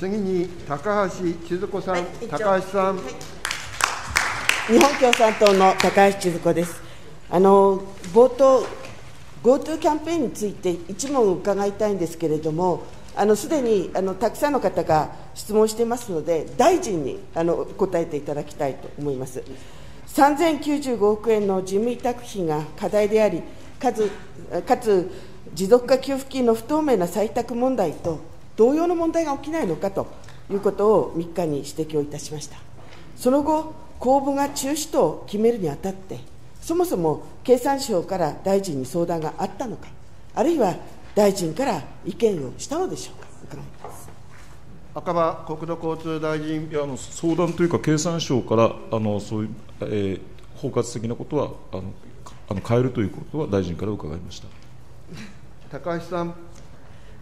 次に高橋千鶴子さん、はい高橋さん、日本共産党の高橋千鶴子です。あの冒頭、GoTo キャンペーンについて一問伺いたいんですけれども、あのすでにあのたくさんの方が質問していますので、大臣にあの答えていただきたいと思います。3095億円の事務委託費が課題であり、かつかつ持続化給付金の不透明な採択問題と同様の問題が起きないのかということを3日に指摘をいたしました。その後、公募が中止と決めるにあたって、そもそも経産省から大臣に相談があったのか、あるいは大臣から意見をしたのでしょうか、伺います。赤羽国土交通大臣い、やあの相談というか、経産省からあのそういう、えー包括的なことはあのかあの変えるということは大臣から伺いました。高橋さん、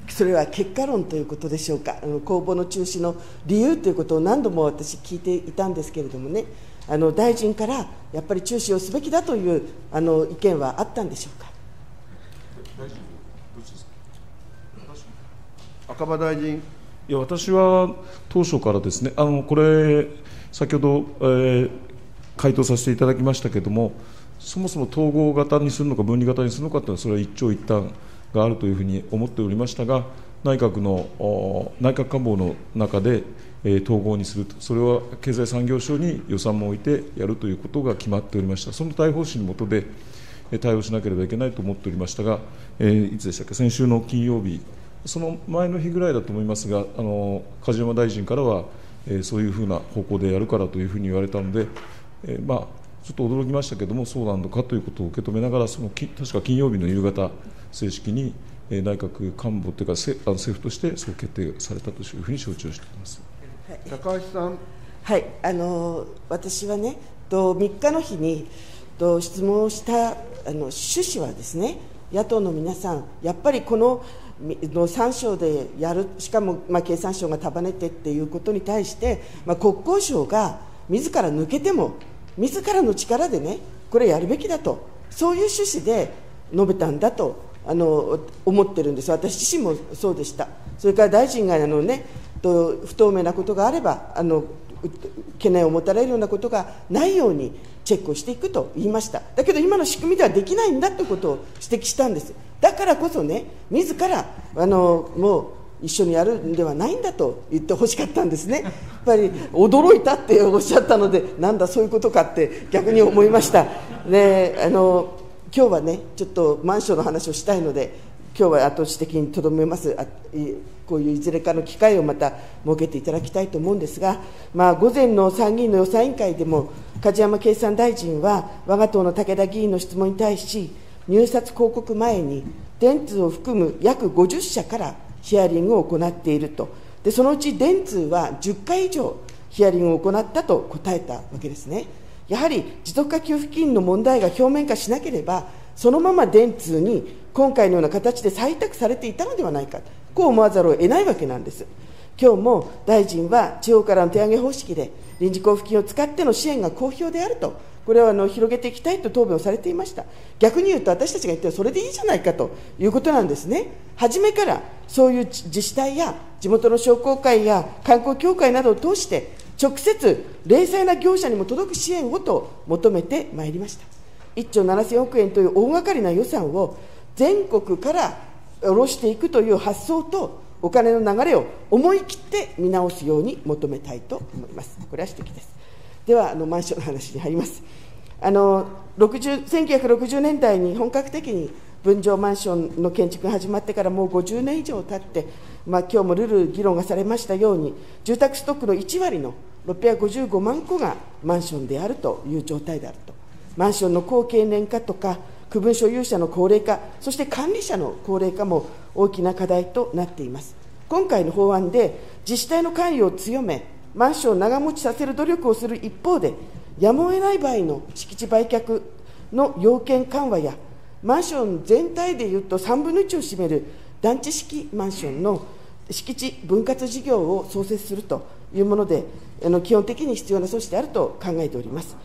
それは結果論ということでしょうか、あの公募の中止の理由ということを何度も私、聞いていたんですけれどもね、あの大臣からやっぱり中止をすべきだというあの意見はあったんでしょうか。赤羽大臣、いや私は当初からですね、あのこれ、先ほど、えー回答させていただきましたけれども、そもそも統合型にするのか、分離型にするのかというのは、それは一長一短があるというふうに思っておりましたが、内閣の内閣官房の中で、え統合にすると、それは経済産業省に予算も置いてやるということが決まっておりました、その大方針の下で、対応しなければいけないと思っておりましたが、えーいつでしたっけ、先週の金曜日、その前の日ぐらいだと思いますが、あの梶山大臣からは、えーそういうふうな方向でやるからというふうに言われたので、えーまあ、ちょっと驚きましたけれども、そうなのかということを受け止めながら、そのき確か金曜日の夕方、正式に、えー内閣官房というか、せあの政府としてそう決定されたというふうに承知をしております。高橋さん、はい、あの私はね、と3日の日にと質問をしたあの趣旨はですね、野党の皆さん、やっぱりこのみの3省でやる、しかも、まあ、経産省が束ねてっていうことに対して、まあ、国交省が自ら抜けても、自らの力でね、これやるべきだと、そういう趣旨で述べたんだとあの思ってるんです、私自身もそうでした、それから大臣があの、ね、と不透明なことがあればあの、懸念を持たれるようなことがないようにチェックをしていくと言いました、だけど今の仕組みではできないんだということを指摘したんです、だからこそね、自らあのもう一緒にやるんではないんだと言ってほしかったんですね、やっぱり驚いたっておっしゃったので、なんだ、そういうことかって逆に思いました。ねあの今日はね、ちょっとマンションの話をしたいので、今日は後指摘にとどめますあ、こういういずれかの機会をまた設けていただきたいと思うんですが、まあ、午前の参議院の予算委員会でも、梶山経産大臣は、我が党の武田議員の質問に対し、入札広告前に、電通を含む約50社からヒアリングを行っていると、でそのうち電通は10回以上、ヒアリングを行ったと答えたわけですね。やはり持続化給付金の問題が表面化しなければ、そのまま電通に今回のような形で採択されていたのではないか、こう思わざるを得ないわけなんです。今日も大臣は地方からの手上げ方式で臨時交付金を使っての支援が好評であると、これはあの広げていきたいと答弁をされていました、逆に言うと、私たちが言ってるそれでいいじゃないかということなんですね、初めからそういう自治体や地元の商工会や観光協会などを通して、直接、零細な業者にも届く支援をと求めてまいりました。1兆7000億円という大掛かりな予算を全国から下ろしていくという発想とお金の流れを思い切って見直すように求めたいと思います。これは指摘です。では、あのマンションの話に入ります。あの60 1960年代に本格的に分譲マンションの建築が始まってからもう50年以上経って、まあ今日もるる議論がされましたように、住宅ストックの1割の655万戸がマンションであるという状態であると。マンションの高経年化とか、区分所有者の高齢化、そして管理者の高齢化も大きな課題となっています。今回の法案で自治体の関与を強め、マンションを長持ちさせる努力をする一方で、やむを得ない場合の敷地売却の要件緩和や、マンション全体でいうと3分の1を占める団地式マンションの敷地分割事業を創設するというもので、あの基本的に必要な措置であると考えております。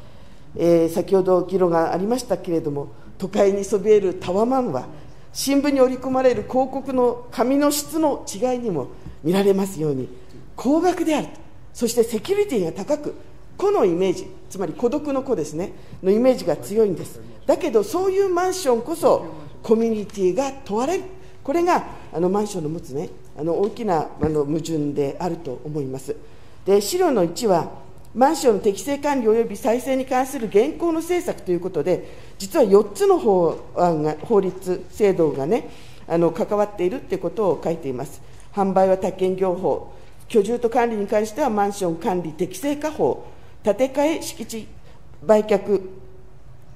えー先ほど議論がありましたけれども、都会にそびえるタワマンは、新聞に織り込まれる広告の紙の質の違いにも見られますように、高額であるとそしてセキュリティが高く個のイメージつまり孤独の子ですねのイメージが強いんです。だけどそういうマンションこそコミュニティが問われる。これがあのマンションの持つねあの大きなあの矛盾であると思います。で資料の1はマンションの適正管理及び再生に関する現行の政策ということで実は4つの法案が法律制度がねあの関わっているということを書いています。販売は宅建業法。居住と管理に関してはマンション管理適正化法建て替え敷地売却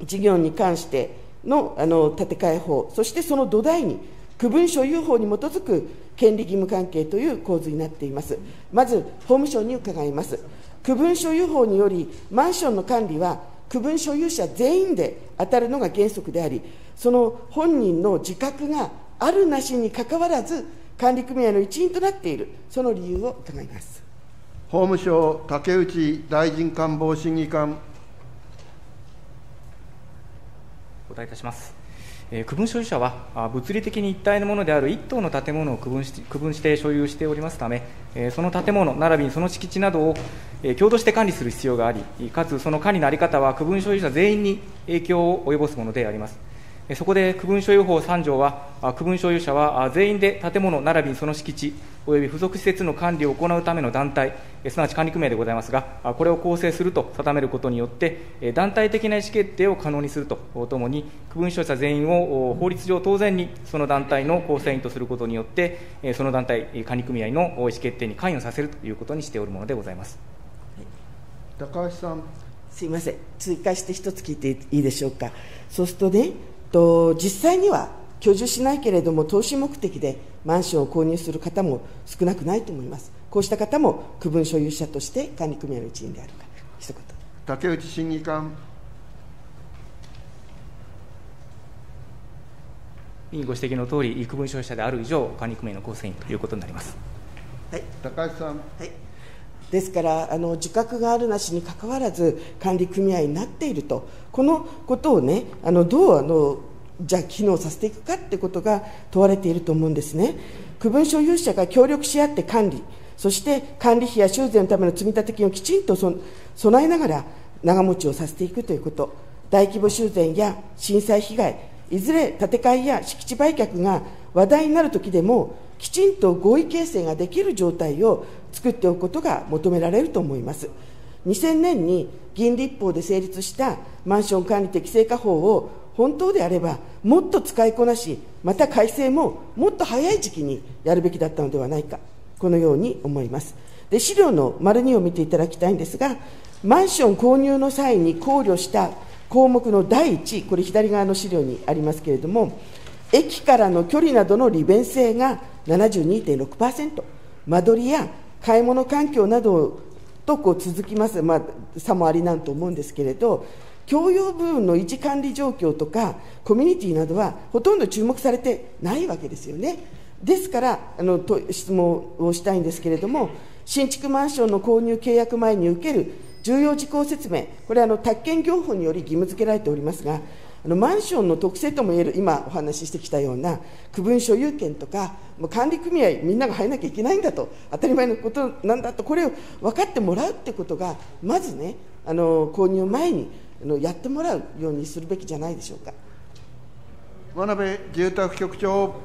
事業に関してのあの建て替え法、そしてその土台に区分所有法に基づく権利義務関係という構図になっています。まず、法務省に伺います。区分所有法により、マンションの管理は区分所有者全員で当たるのが原則であり、その本人の自覚があるなしにかかわらず、管理組合の一員となっている、その理由を伺います。法務省、竹内大臣官房審議官。お答えいたします。えー、区分所有者は物理的に一体のものである1棟の建物を区分し区分して所有しておりますため、えー、その建物並びにその敷地などを、えー、共同して管理する必要があり、かつその管理の在り方は区分所有者全員に影響を及ぼすものであります。そこで区分所有法3条は、区分所有者は全員で建物並びにその敷地、および付属施設の管理を行うための団体、すなわち管理組合でございますが、これを構成すると定めることによって、団体的な意思決定を可能にするとともに、区分所有者全員を法律上当然にその団体の構成員とすることによって、その団体、管理組合の意思決定に関与させるということにしておるものでございます。高橋さん。すみません、追加して一つ聞いていいでしょうか。そうするとね、と実際には居住しないけれども投資目的でマンションを購入する方も少なくないと思います。こうした方も区分所有者として管理組合の一員であるか。一言。竹内審議官。委員ご指摘のとおり、区分所有者である以上、管理組合の構成員ということになります。はい、高橋さん。はいですからあの自覚があるなしにかかわらず管理組合になっていると。このことをねあのどうあのじゃあ機能させていくかってことが問われていると思うんですね。区分所有者が協力し合って管理。そして管理費や修繕のための積立金をきちんと備えながら長持ちをさせていくということ。大規模修繕や震災被害いずれ建て替えや敷地売却が話題になるときでもきちんと合意形成ができる状態を作っておくことが求められると思います。2000年に議員立法で成立したマンション管理適正化法を本当であればもっと使いこなしまた改正ももっと早い時期にやるべきだったのではないか。このように思います。で資料の丸2を見ていただきたいんですがマンション購入の際に考慮した項目の第1これ左側の資料にありますけれども駅からの距離などの利便性が72.6%間取りや買い物環境などとこう続きます、まあ、差もありなんと思うんですけれど共用部分の維持管理状況とかコミュニティなどはほとんど注目されてないわけですよね。ですからあのと質問をしたいんですけれども新築マンションの購入契約前に受ける重要事項説明。これあの宅建業法により義務付けられておりますがあのマンションの特性ともいえる今お話ししてきたような区分所有権とかもう管理組合みんなが入らなきゃいけないんだと当たり前のことなんだとこれを分かってもらうってことがまずねあの購入前にあのやってもらうようにするべきじゃないでしょうか。真鍋住宅局長。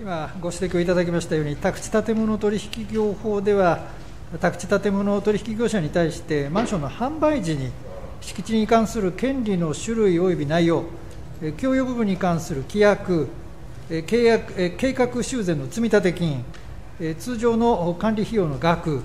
今ご指摘をいただきましたように宅地建物取引業法では宅地建物取引業者に対してマンションの販売時に敷地に関する権利の種類及び内容、共用部分に関する規約、契約計画修繕の積立金、通常の管理費用の額、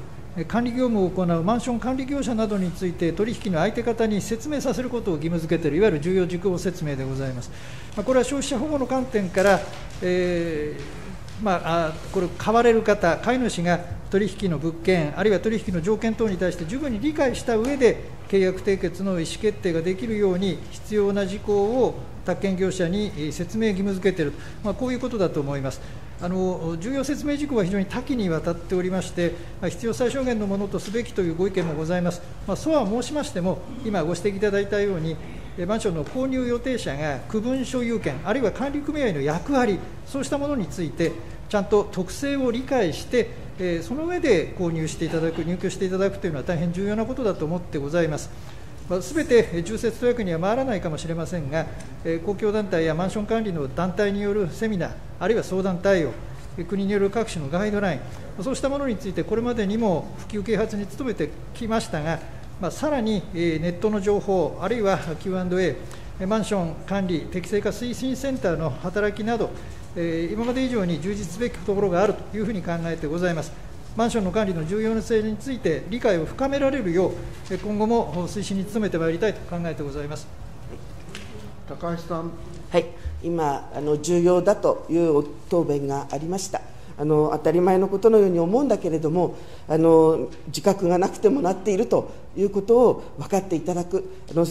管理業務を行うマンション管理業者などについて、取引の相手方に説明させることを義務付けている、いわゆる重要事項説明でございます。まこれは消費者保護の観点から、えーまあ、これ、買われる方、買い主が取引の物件、あるいは取引の条件等に対して十分に理解した上で、契約締結の意思決定ができるように、必要な事項を宅建業者に説明義務付けている、まあ、こういうことだと思います。あの重要説明事項は非常に多岐にわたっておりまして、まあ、必要最小限のものとすべきというご意見もございます。まあ、そうは申しましても、今ご指摘いただいたように、マンションの購入予定者が区分所有権、あるいは管理組合の役割、そうしたものについて、ちゃんと特性を理解して、えその上で購入していただく、入居していただくというのは大変重要なことだと思ってございます。すべて重説と役には回らないかもしれませんが、公共団体やマンション管理の団体によるセミナー、あるいは相談対応、国による各種のガイドライン、そうしたものについて、これまでにも普及啓発に努めてきましたが、まあ、さらにネットの情報、あるいは Q&A、マンション管理適正化推進センターの働きなど、今まで以上に充実すべきところがあるというふうに考えてございます。マンションの管理の重要性について理解を深められるよう、今後も推進に努めてまいりたいと考えてございます高橋さん。はい、今あの、重要だという答弁がありました。あの当たり前のことのように思うんだけれどもあの自覚がなくてもなっているということを分かっていただくあの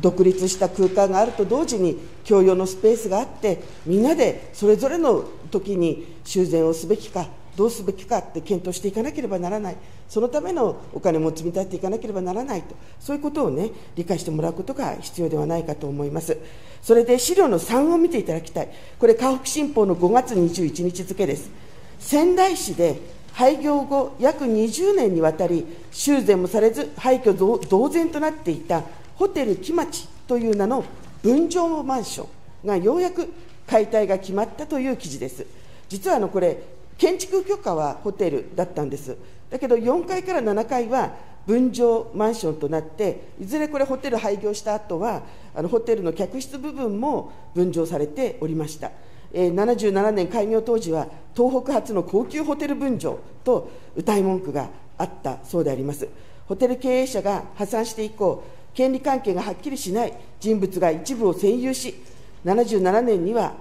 独立した空間があると同時に共用のスペースがあってみんなでそれぞれの時に修繕をすべきかどうすべきかって検討していかなければならない、そのためのお金も積み立てていかなければならないと、そういうことをね、理解してもらうことが必要ではないかと思います。それで資料の3を見ていただきたい、これ、河北新報の5月21日付です。仙台市で廃業後、約20年にわたり、修繕もされず、廃墟同然となっていたホテル木町という名の分譲マンションがようやく解体が決まったという記事です。実はあのこれ建築許可はホテルだったんです。だけど4階から7階は分譲マンションとなって、いずれこれホテル廃業した後は、あのホテルの客室部分も分譲されておりました。えー、77年開業当時は東北初の高級ホテル分譲と謳い文句があったそうであります。ホテル経営者が破産して以降、権利関係がはっきりしない人物が一部を占有し、77年には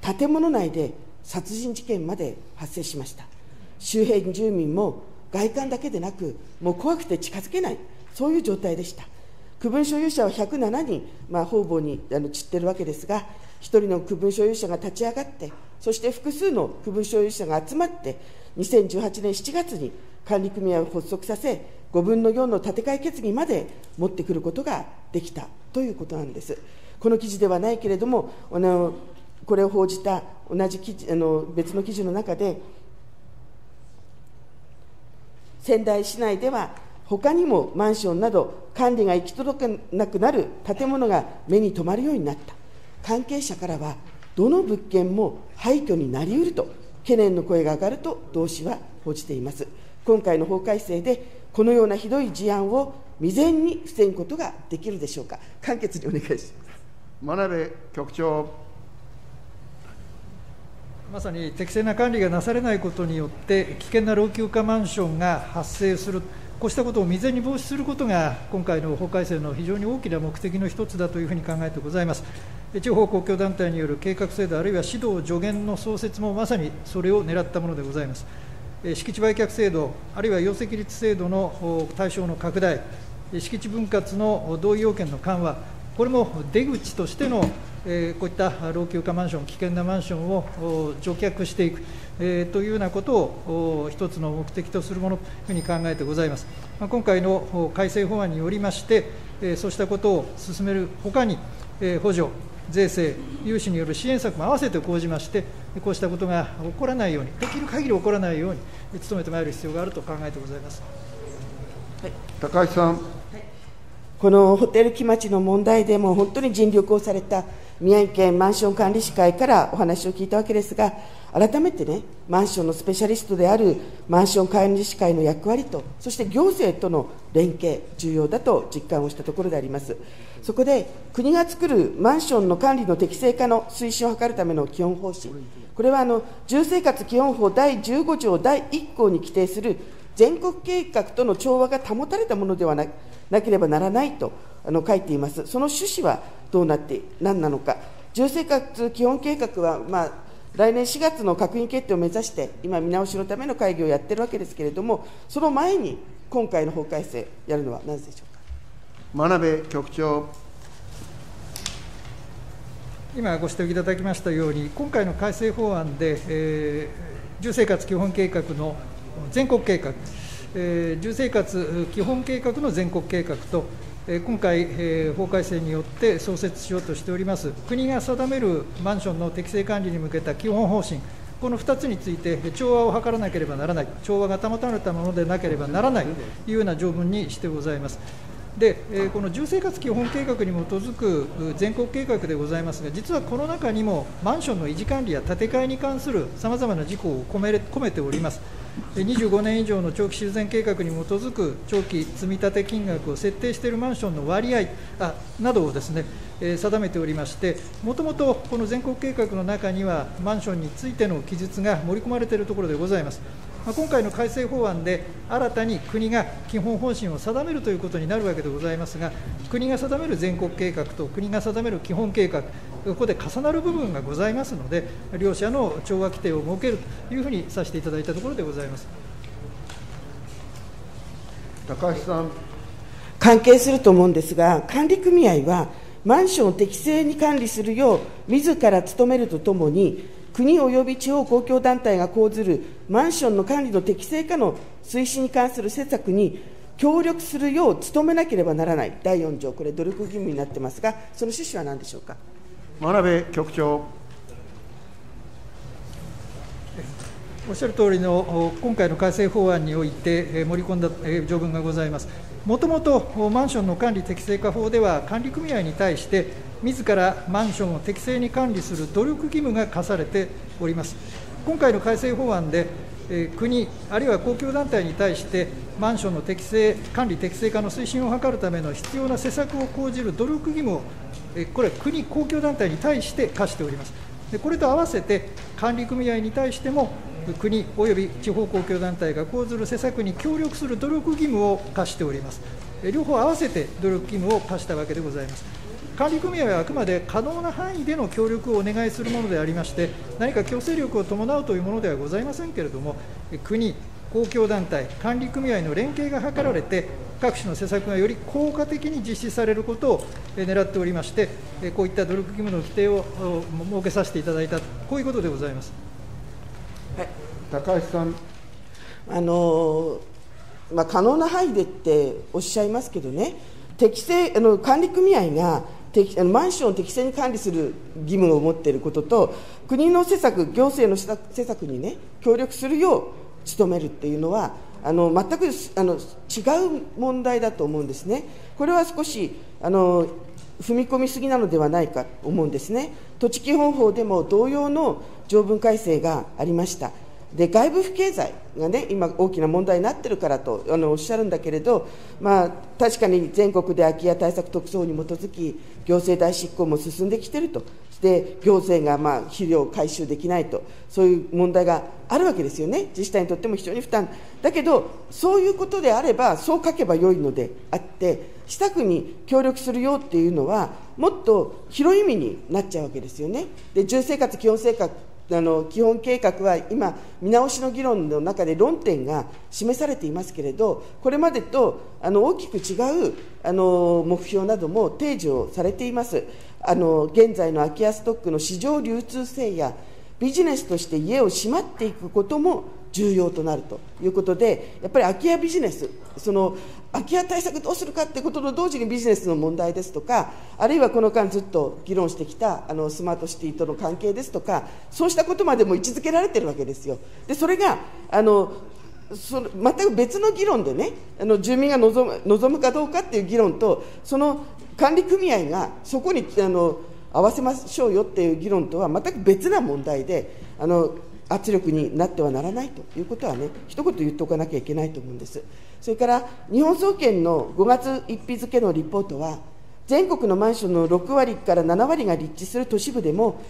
建物内で殺人事件まで発生しました。周辺住民も外観だけでなくもう怖くて近づけない。そういう状態でした。区分所有者は107人、まあ、方々にあの散ってるわけですが1人の区分所有者が立ち上がってそして複数の区分所有者が集まって2018年7月に管理組合を発足させ5分の4の建て替え決議まで持ってくることができたということなんです。この記事ではないけれども、あのこれを報じた同じ記事あの別の記事の中で、仙台市内では、他にもマンションなど管理が行き届かなくなる建物が目に留まるようになった、関係者からは、どの物件も廃墟になりうると懸念の声が上がると同志は報じています。今回の法改正で、このようなひどい事案を未然に防ぐことができるでしょうか。簡潔にお願いします。真鍋局長。まさに適正な管理がなされないことによって、危険な老朽化マンションが発生する、こうしたことを未然に防止することが、今回の法改正の非常に大きな目的の一つだというふうに考えてございます。地方公共団体による計画制度、あるいは指導助言の創設もまさにそれを狙ったものでございます。敷地売却制度、あるいは容積率制度の対象の拡大、敷地分割の同意要件の緩和、これも出口としてのえこういった老朽化マンション、危険なマンションを除却していく、えというようなことを一つの目的とするものというふうに考えてございます。まあ今回の改正法案によりまして、えそうしたことを進めるほかに、え補助、税制、融資による支援策も合わせて講じまして、こうしたことが起こらないように、できる限り起こらないように努めてまいる必要があると考えてございます。はい、高橋さん。このホテル木町の問題でも本当に尽力をされた宮城県マンション管理士会からお話を聞いたわけですが、改めてね、マンションのスペシャリストであるマンション管理士会の役割と、そして行政との連携、重要だと実感をしたところであります。そこで、国が作るマンションの管理の適正化の推進を図るための基本方針、これはあの住生活基本法第15条第1項に規定する全国計画との調和が保たれたものではななければならないとあの書いています。その趣旨はどうなって、何なのか。住生活基本計画は、まあ、来年4月の閣議決定を目指して、今、見直しのための会議をやってるわけですけれども、その前に今回の法改正、やるのはなぜでしょうか？真鍋局長。今ご指摘いただきましたように、今回の改正法案で、えー、住生活基本計画の全国計画、えー、住生活基本計画の全国計画とえ、今回え、法改正によって創設しようとしております、国が定めるマンションの適正管理に向けた基本方針、この2つについて調和を図らなければならない、調和が保たれたものでなければならない。というような条文にしてございます。で、えこの住生活基本計画に基づく全国計画でございますが、実はこの中にもマンションの維持管理や建て替えに関するさまざまな事項を込め込めております。25年以上の長期修繕計画に基づく長期積立金額を設定しているマンションの割合あなどをですね、え定めておりまして、もともとこの全国計画の中には、マンションについての記述が盛り込まれているところでございます。ま今回の改正法案で新たに国が基本方針を定めるということになるわけでございますが、国が定める全国計画と国が定める基本計画、ここで重なる部分がございますので、両者の調和規定を設けるというふうにさせていただいたところでございます高橋さん。関係すると思うんですが、管理組合は、マンションを適正に管理するよう、自ら努めるとともに、国及び地方公共団体が講ずるマンションの管理の適正化の推進に関する施策に協力するよう努めなければならない第4条、これ、努力義務になってますが、その趣旨は何でしょうか？真鍋局長。おっしゃる通りの今回の改正法案において盛り込んだ条文がございます。もともとマンションの管理適正化法では、管理組合に対して、自らマンションを適正に管理する努力義務が課されております。今回の改正法案で、え国、あるいは公共団体に対して、マンションの適正管理適正化の推進を図るための必要な施策を講じる努力義務を、えこれは、国、公共団体に対して課しております。でこれと合わせて、管理組合に対しても、国および地方公共団体が講ずる施策に協力する努力義務を課しております。両方合わせて努力義務を課したわけでございます。管理組合はあくまで可能な範囲での協力をお願いするものでありまして、何か強制力を伴うというものではございませんけれども、国、公共団体、管理組合の連携が図られて、各種の施策がより効果的に実施されることを狙っておりまして、こういった努力義務の規定を設けさせていただいた、こういうことでございます。はい、高橋さん。あのまあ、可能な範囲でっておっしゃいますけどね、適正あの管理組合が適あのマンションを適正に管理する義務を持っていることと、国の施策、行政の施策に、ね、協力するよう努めるっていうのは、あの全くあの違う問題だと思うんですね。これは少しあの踏み込みすぎなのではないかと思うんですね。土地基本法でも同様の条文改正がありました。で外部不経済が、ね、今、大きな問題になってるからとあのおっしゃるんだけれど、まあ、確かに全国で空き家対策特措法に基づき、行政代執行も進んできていると、で行政がまあ肥料を回収できないと、そういう問題があるわけですよね、自治体にとっても非常に負担、だけど、そういうことであれば、そう書けばよいのであって、施策に協力するよっていうのは、もっと広い意味になっちゃうわけですよね。で住生活基本生活あの基本計画は今、見直しの議論の中で論点が示されていますけれど、これまでとあの大きく違うあの目標なども提示をされています。あの現在の空き家ストックの市場流通性やビジネスとして家を閉まっていくことも重要となるということで、やっぱり空き家ビジネス、その空き家対策どうするかということと同時にビジネスの問題ですとか、あるいはこの間ずっと議論してきたあのスマートシティとの関係ですとか、そうしたことまでも位置づけられているわけですよ。でそれがあのその全く別の議論でね、あの住民が望む望むかどうかっていう議論と、その管理組合がそこにあの合わせましょうよっていう議論とは全く別な問題で、あの圧力になってはならないということはね、一言言っておかなきゃいけないと思うんです。それから日本総研の5月1日付のリポートは、全国のマンションの6割から7割が立地する都市部でも、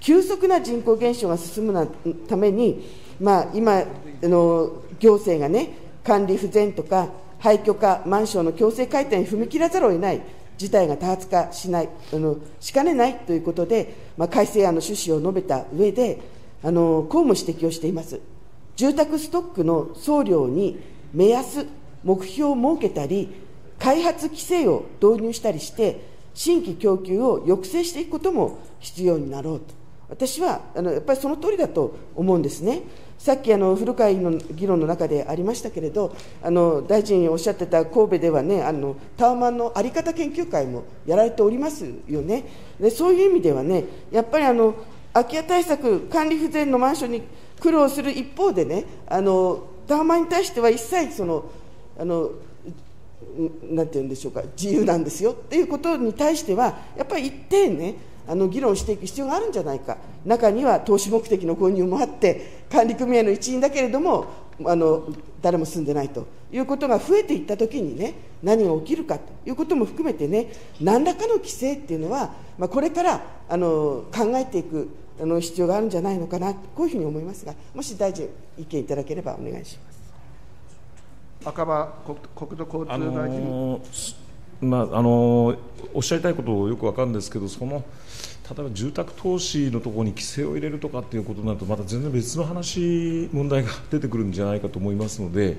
急速な人口減少が進むために、まあ、今あの、行政がね、管理不全とか、廃墟化、マンションの強制解体に踏み切らざるを得ない事態が多発化しない、あのしかねないということで、まあ、改正案の趣旨を述べた上で、あのこうも指摘をしています。住宅ストックの総量に目安、目標を設けたり、開発規制を導入したりして、新規供給を抑制していくことも必要になろうと、私はあのやっぱりその通りだと思うんですね。さっきあの古川委員の議論の中でありましたけれど、あの大臣おっしゃってた神戸ではね、あのタワマンの在り方研究会もやられておりますよね。でそういう意味ではね、やっぱりあの空き家対策、管理不全のマンションに苦労する一方でね、あのタワマンに対しては一切そのあのなんて言うんでしょうか、自由なんですよっていうことに対しては、やっぱり一定ね、あの議論していく必要があるんじゃないか、中には投資目的の購入もあって、管理組合の一員だけれども、あの誰も住んでないということが増えていったときにね、何が起きるかということも含めてね、何らかの規制っていうのは、まあ、これからあの考えていくあの必要があるんじゃないのかな、こういうふうに思いますが、もし大臣、意見いただければお願いします。赤羽国国土交通大臣、あのー、まああのー、おっしゃりたいことよくわかるんですけど、その例えば住宅投資のところに規制を入れるとかっていうことになると、また全然別の話、問題が出てくるんじゃないかと思いますので、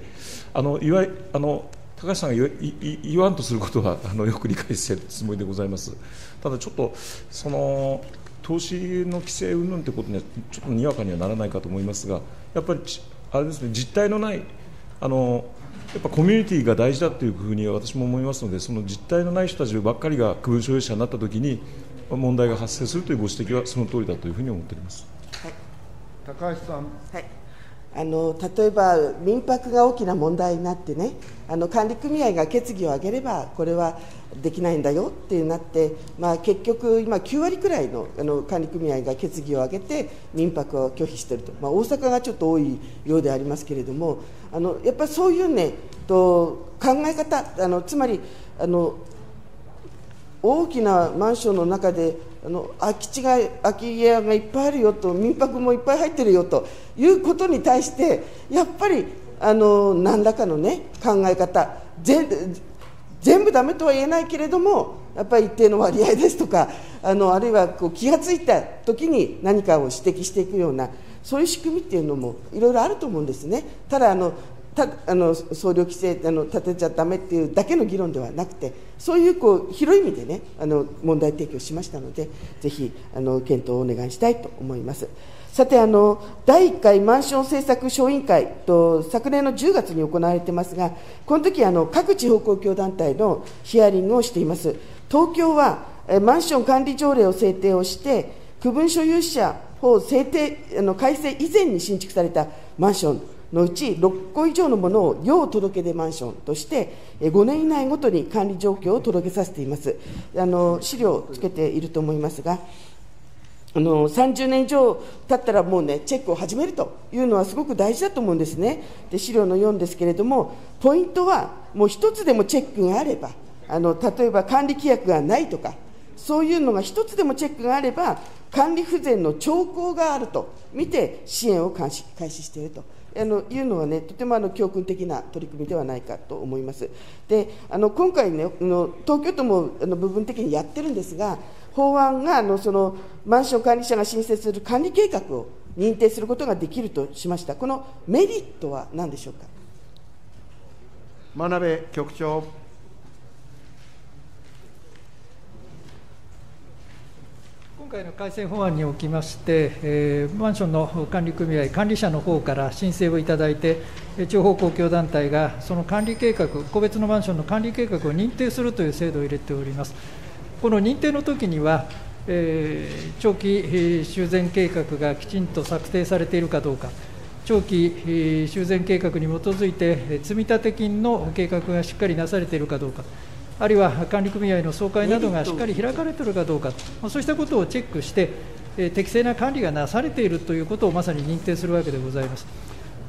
あのいわゆあの高橋さんが言わんとすることはあのよく理解しているつもりでございます。ただちょっとその投資の規制云々ということにはちょっとにわかにはならないかと思いますが、やっぱりあれですね実態のないあのやっぱコミュニティが大事だというふうに私も思いますので、その実態のない人たちばっかりが区分所有者になったときに、問題が発生するというご指摘はその通りだというふうに思っております。はい、高橋さん。はいあの例えば民泊が大きな問題になってねあの管理組合が決議を上げればこれはできないんだよってなって、まあ、結局今9割くらいのあの管理組合が決議を上げて民泊を拒否していると、まあ、大阪がちょっと多いようでありますけれどもあのやっぱりそういうねと考え方あのつまりあの大きなマンションの中であの空き地が空き家がいっぱいあるよと民泊もいっぱい入ってるよということに対してやっぱりあの何らかの、ね、考え方全全部だめとは言えないけれどもやっぱり一定の割合ですとかあのあるいはこう気が付いた時に何かを指摘していくようなそういう仕組みっていうのもいろいろあると思うんですね。ただあのたあの総量規制あの立てちゃだめっていうだけの議論ではなくてそういうこう広い意味でねあの問題提起をしましたのでぜひあの検討をお願いしたいと思います。さてあの、第1回マンション政策小委員会と昨年の10月に行われていますが、この時あの各地方公共団体のヒアリングをしています。東京はマンション管理条例を制定をして、区分所有者法制定あの改正以前に新築されたマンションのうち6個以上のものを要届け出マンションとして5年以内ごとに管理状況を届けさせています。あの資料をつけていると思いますがあの30年以上経ったらもうねチェックを始めるというのはすごく大事だと思うんですね。で資料の4ですけれどもポイントはもう1つでもチェックがあればあの例えば管理規約がないとかそういうのが1つでもチェックがあれば管理不全の兆候があると見て支援を開始しているとあのいうのはね、とてもあの教訓的な取り組みではないかと思います。であの今回ね、の東京都もあの部分的にやってるんですが、法案があのそのマンション管理者が申請する管理計画を認定することができるとしました、このメリットは何でしょうか？真鍋局長。回の改正法案におきまして、えー、マンションの管理組合、管理者の方から申請をいただいて、地方公共団体がその管理計画、個別のマンションの管理計画を認定するという制度を入れております。この認定の時には、えー、長期修繕計画がきちんと策定されているかどうか、長期修繕計画に基づいて、積立金の計画がしっかりなされているかどうか。あるいは管理組合の総会などがしっかり開かれているかどうか、そうしたことをチェックして、適正な管理がなされているということをまさに認定するわけでございます。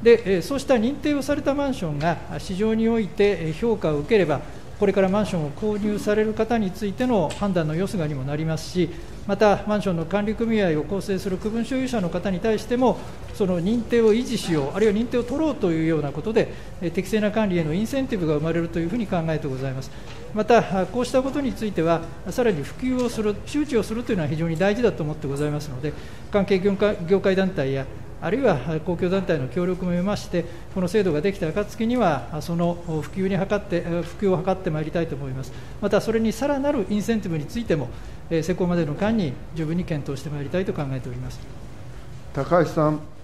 でそうした認定をされたマンションが市場において評価を受ければ、これからマンションを購入される方についての判断のよすがにもなりますし、またマンションの管理組合を構成する区分所有者の方に対しても、その認定を維持しよう、あるいは認定を取ろうというようなことで、適正な管理へのインセンティブが生まれるというふうに考えてございます。また、こうしたことについては、さらに普及をする、周知をするというのは非常に大事だと思ってございますので、関係業界業界団体や、あるいは公共団体の協力も得まして、この制度ができた暁には、その普及に図って、普及を図ってまいりたいと思います。また、それにさらなるインセンティブについても、施行までの間に十分に検討してまいりたいと考えております高橋さん。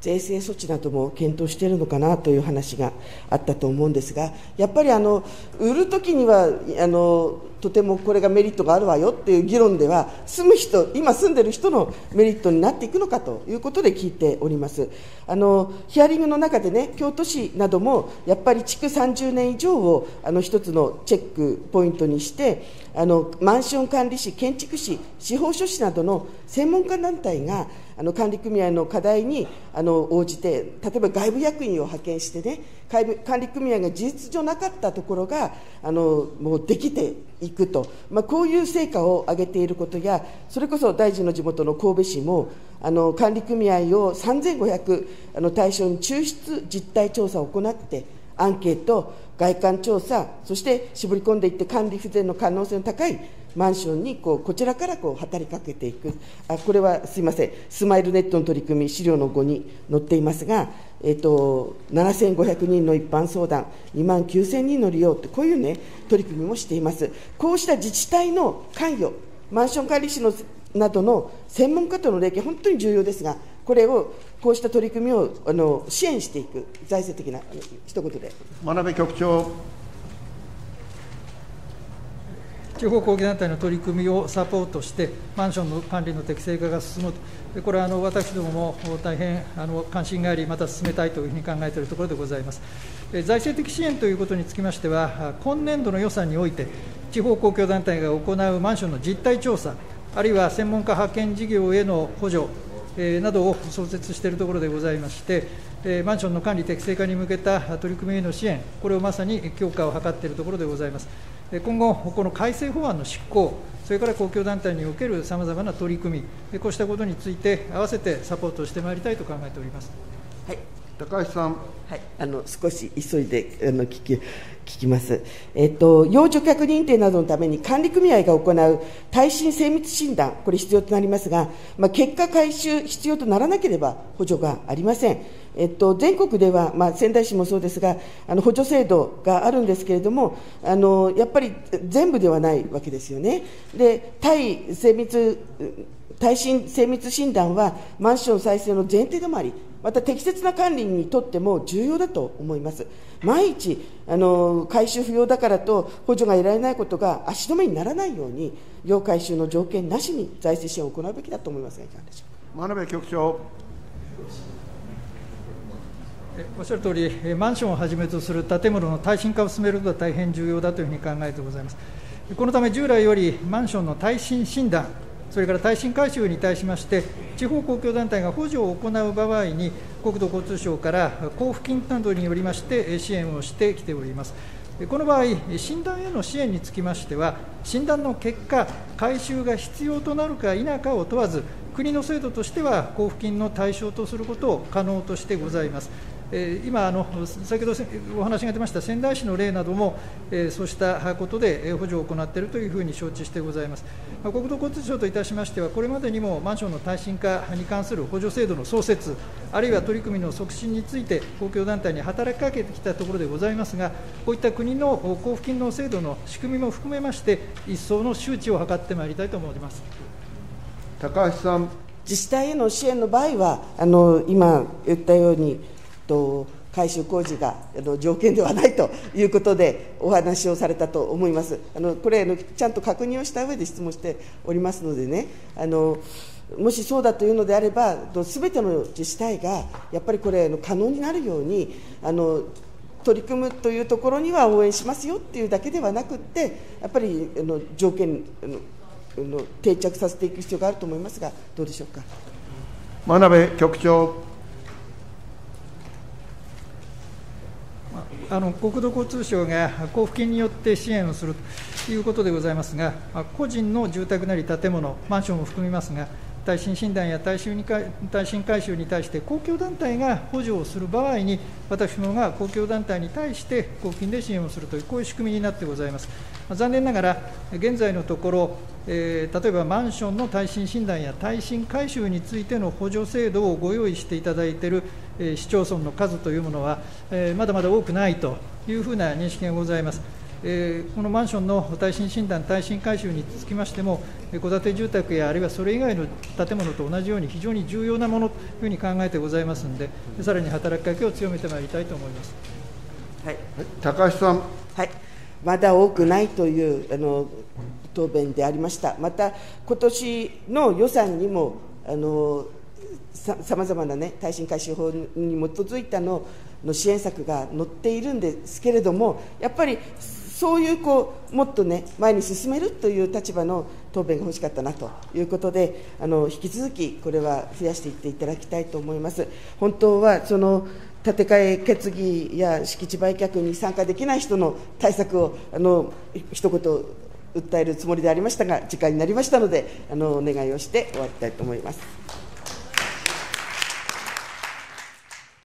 税制措置なども検討しているのかなという話があったと思うんですが、やっぱりあの売るときにはあのとてもこれがメリットがあるわよっていう議論では、住む人、今住んでる人のメリットになっていくのかということで聞いております。あのヒアリングの中でね、京都市なども、やっぱり築30年以上をあの一つのチェックポイントにして、あのマンション管理士、建築士、司法書士などの専門家団体が、あの管理組合の課題にあの応じて、例えば外部役員を派遣してね、管理組合が事実上なかったところが、あのもうできていくと、まあ、こういう成果を上げていることや、それこそ大臣の地元の神戸市も、あの管理組合を3500あの対象に抽出実態調査を行って、アンケート、外観調査、そして絞り込んでいって管理不全の可能性の高いマンションにこうこちらからこう働きかけていく、あこれはすみません、スマイルネットの取り組み、資料の5に載っていますが、えーと、7500人の一般相談、2万9000人の利用って、こういう、ね、取り組みもしています。こうした自治体の関与、マンション管理士のなどの専門家との連携、本当に重要ですが、これをこうした取り組みをあの支援していく、財政的な一言で。真鍋局長地方公益団体の取り組みをサポートして、マンションの管理の適正化が進むと、これはあの私どもも大変あの関心があり、また進めたいというふうに考えているところでございます。財政的支援ということにつきましては、今年度の予算において、地方公共団体が行うマンションの実態調査、あるいは専門家派遣事業への補助、えなどを創設しているところでございましてえ、マンションの管理適正化に向けた取り組みへの支援、これをまさに強化を図っているところでございます。今後、この改正法案の執行、それから公共団体におけるさまざまな取り組み、こうしたことについて、合わせてサポートしてまいりたいと考えております。はい高橋さん。はい、あの少し急いであの聞き聞きます、えっと、養女客認定などのために管理組合が行う耐震精密診断、これ必要となりますが、まあ、結果回収必要とならなければ補助がありません。えっと、全国では、まあ、仙台市もそうですが、あの補助制度があるんですけれども、あのやっぱり全部ではないわけですよね。で対精密耐震精密診断はマンション再生の前提でもあり、また適切な管理にとっても重要だと思います。毎日、あの回収不要だからと補助が得られないことが足止めにならないように、要回収の条件なしに財政支援を行うべきだと思いますが、いかがでしょうか。真鍋局長。おっしゃる通り、マンションをはじめとする建物の耐震化を進めることは大変重要だというふうに考えてございます。このため、従来よりマンションの耐震診断、それから耐震改修に対しまして、地方公共団体が補助を行う場合に、国土交通省から交付金などによりまして支援をしてきております。この場合、診断への支援につきましては、診断の結果、改修が必要となるか否かを問わず、国の制度としては交付金の対象とすることを可能としてございます。え今あの、先ほどお話が出ました仙台市の例なども、えそうしたことで補助を行っているというふうに承知してございます。ま国土交通省といたしましては、これまでにもマンションの耐震化に関する補助制度の創設、あるいは取り組みの促進について、公共団体に働きかけてきたところでございますが、こういった国の交付金の制度の仕組みも含めまして、一層の周知を図ってまいりたいと思います高橋さん。自治体への支援の場合は、あの今言ったように、と改修工事があの条件ではないということでお話をされたと思います。あのこれあのちゃんと確認をした上で質問しておりますのでねあのもしそうだというのであればすべての自治体がやっぱりこれ可能になるようにあの取り組むというところには応援しますよっていうだけではなくってやっぱりあの条件の定着させていく必要があると思いますがどうでしょうか真鍋局長あの国土交通省が交付金によって支援をするということでございますが、個人の住宅なり建物、マンションも含みますが、耐震診断や耐震に耐震改修に対して公共団体が補助をする場合に、私どもが公共団体に対して交付金で支援をするという、こういう仕組みになってございます。残念ながら、現在のところ、えー、例えばマンションの耐震診断や耐震改修についての補助制度をご用意していただいている、市町村の数というものは、えー、まだまだ多くないというふうな認識がございます。えー、このマンションの耐震診断、耐震改修につきましても、戸建て住宅やあるいはそれ以外の建物と同じように、非常に重要なものというふうに考えてございますので、さらに働きかけを強めてまいりたいと思います。はい、高橋さん。はい、まだ多くないというあの答弁でありました。また今年の予算にもあのさまざまな、ね、耐震改修法に基づいたのの支援策が載っているんですけれども、やっぱりそういうこうもっと、ね、前に進めるという立場の答弁が欲しかったなということで、あの引き続きこれは増やしていっていただきたいと思います。本当はその建て替え決議や敷地売却に参加できない人の対策をあの一言訴えるつもりでありましたが、時間になりましたので、あのお願いをして終わりたいと思います。